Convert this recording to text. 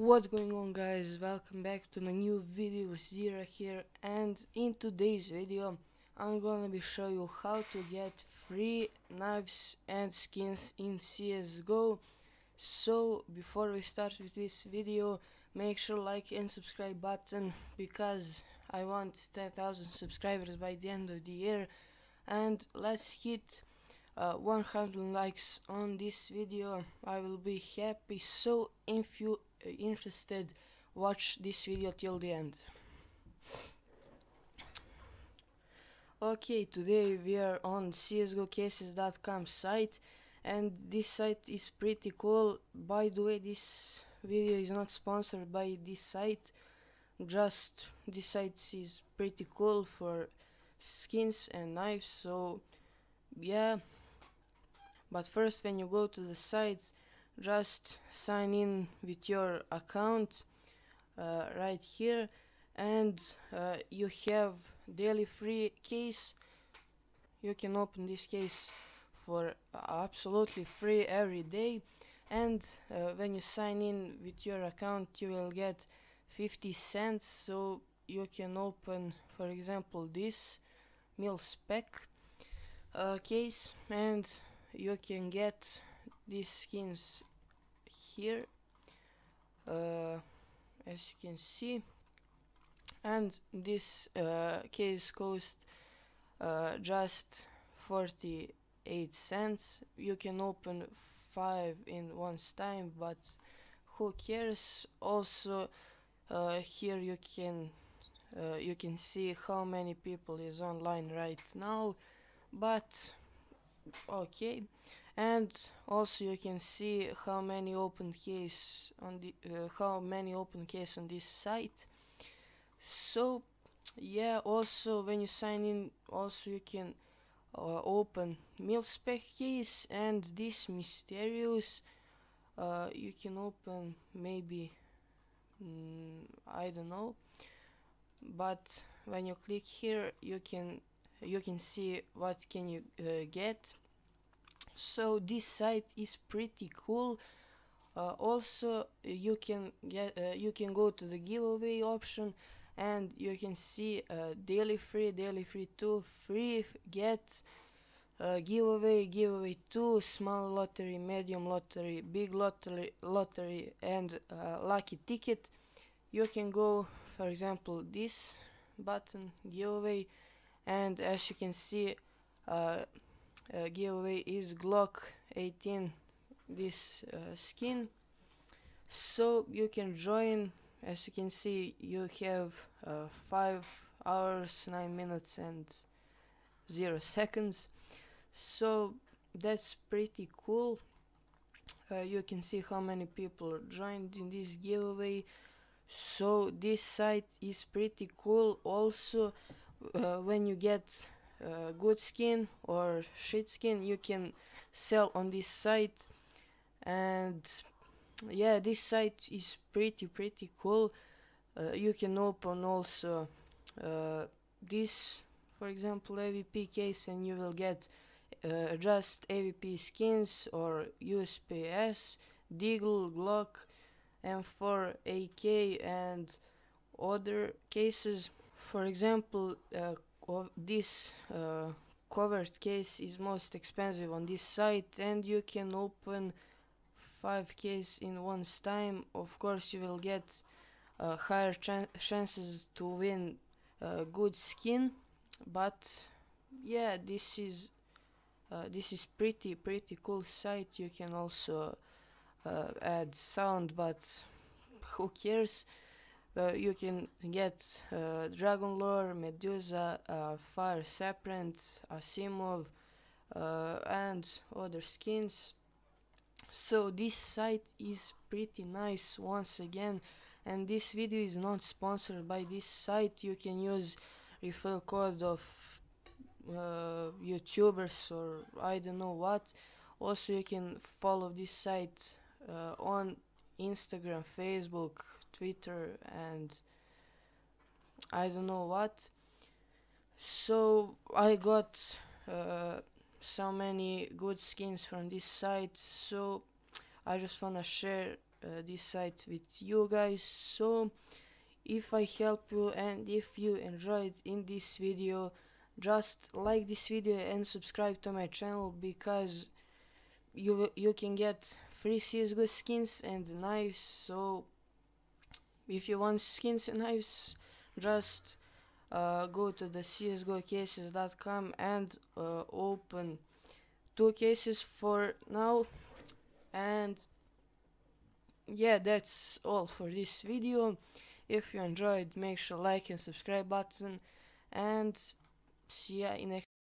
What's going on guys, welcome back to my new video, Zira here and in today's video I'm gonna be show you how to get free knives and skins in CSGO so before we start with this video make sure like and subscribe button because I want 10,000 subscribers by the end of the year. And let's hit uh, 100 likes on this video. I will be happy. So if you interested watch this video till the end. Okay today we are on csgocases.com site and this site is pretty cool. By the way this video is not sponsored by this site. Just this site is pretty cool for skins and knives so yeah. But first when you go to the site just sign in with your account uh, right here. And uh, you have daily free case you can open this case for absolutely free every day. And uh, when you sign in with your account you will get 50 cents. So you can open for example this mil spec uh, case. And you can get these skins here uh, as you can see. And this uh, case cost uh, just 48 cents. You can open five in once time but who cares? Also uh, here you can you can see how many people is online right now. But okay and also you can see how many open case on the uh, how many open case on this site. So yeah also when you sign in also you can uh, open mil spec case and this mysterious uh, you can open maybe mm, I don't know. But when you click here you can you can see what can you uh, get so this site is pretty cool. Uh, also you can get uh, you can go to the giveaway option and you can see uh, daily free daily free 2 free get uh, giveaway giveaway 2 small lottery medium lottery big lottery lottery and uh, lucky ticket. You can go for example this button giveaway and as you can see uh, giveaway is Glock 18 this uh, skin. So you can join. As you can see you have uh, 5 hours 9 minutes and 0 seconds. So that's pretty cool. Uh, you can see how many people joined in this giveaway. So this site is pretty cool. Also uh, when you get uh, good skin or shit skin you can sell on this site. And yeah this site is pretty pretty cool. Uh, you can open also uh, this for example AVP case and you will get uh, just AVP skins or USPS, Deagle, Glock, M4, AK and other cases. For example uh, this uh, covert case is most expensive on this site and you can open 5 case in one's time. Of course you will get uh, higher chan chances to win uh, good skin but yeah this is uh, this is pretty pretty cool site. You can also uh, add sound but who cares uh, you can get uh, Dragon Lore, Medusa, uh, Fire Serpent, Asimov, uh, and other skins. So this site is pretty nice once again and this video is not sponsored by this site. You can use referral code of uh, YouTubers or I don't know what. Also you can follow this site uh, on Instagram, Facebook, Twitter and I don't know what. So I got uh, so many good skins from this site. So I just wanna share uh, this site with you guys. So if I help you and if you enjoyed in this video just like this video and subscribe to my channel because you you can get free CSGO skins and knives. So if you want skins and knives just uh, go to the csgocases.com and uh, open two cases for now. And yeah that's all for this video. If you enjoyed make sure like and subscribe button. And see ya in next